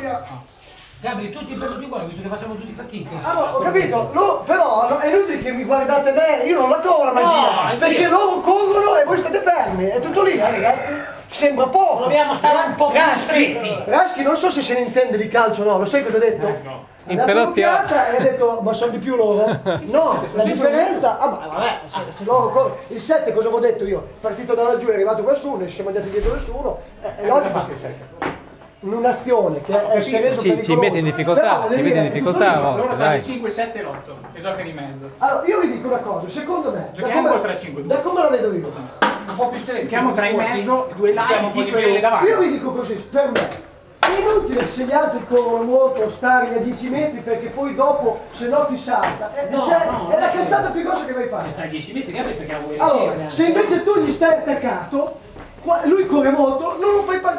via. Gabri, tutti per tutti uguali, visto che facciamo tutti fatica. Ah, no, ho capito, Lo- però no, è inutile che mi guardate me, io non la trovo la magia, anche perché io. loro corrono e voi state fermi, è tutto lì, eh, ragazzi. Sembra poco. Proviamo a stare un po' più Raschi, stretti. Raschi non so se se ne intende di calcio o no, lo sai cosa ha detto? no. Ha In dato pelottia- un'occhiata E ha detto, ma sono di più loro? No, la differenza, ah, ma vabbè, se, se loro corrono, il 7 cosa avevo detto io? Partito da laggiù, è arrivato qualcuno, non ci siamo andati dietro nessuno, è, è logico che in un'azione che è il segreto Ci- ci mette in difficoltà, ci mette in difficoltà, a volte. Allora tra dai. le 5, 7 e l'8 che gioca di mezzo. Allora, io vi dico una cosa, secondo me, da Giochiamo come, col 3-5-2. da come la vedo io, Un po' più stretti. Giochiamo tra i mezzo, due Siamo là un po' e di quelli davanti. io vi dico così, per me, è inutile se gli altri corrono molto stare a 10 metri perché poi dopo se no ti salta. È, No, cioè, no, è la no. cazzata più grossa che vai fare. Tra i 10 metri Gabri perché vuoi Allora, se invece tu gli stai attaccato, lui corre molto, lo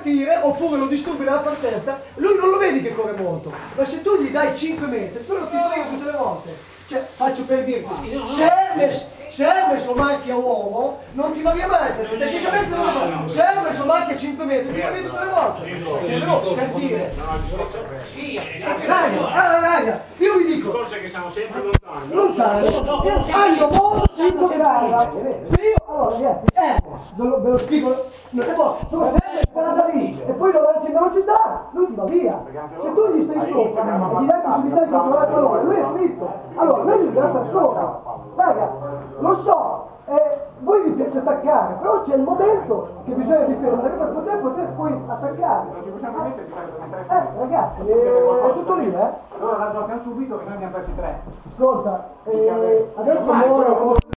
partire oppure lo disturbi dalla partenza, lui non lo vedi che corre molto, ma se tu gli dai 5 metri, quello ti frega tutte le volte. Cioè, faccio per dirti, se Hermes, se Hermes lo marchi a uomo, non ti va via mai, perché tecnicamente non lo fa. Se Hermes lo marchi a 5 metri, ti va via tutte le volte. Però, per dire, Sì, raga, ah, raga, io vi dico, Sempre lontani. lontano, hanno tempo cara. Se io, allora ragazzi, eh, ve lo, spiego, non è buono, tu sei sparata lì e poi lo lanci in velocità, lui ti va via. Se tu gli stai sopra e gli dai possibilità di controllare il lui è fritto. Allora, lui gli stare sopra. Raga, lo so, eh, voi vi piace attaccare, però c'è il momento che bisogna difendere per poter, poter poi attaccare. Ragazzi, eh, è tutto lì, eh. Allora la giochiamo subito che noi abbiamo persi tre. Ascolta, eh, adesso muore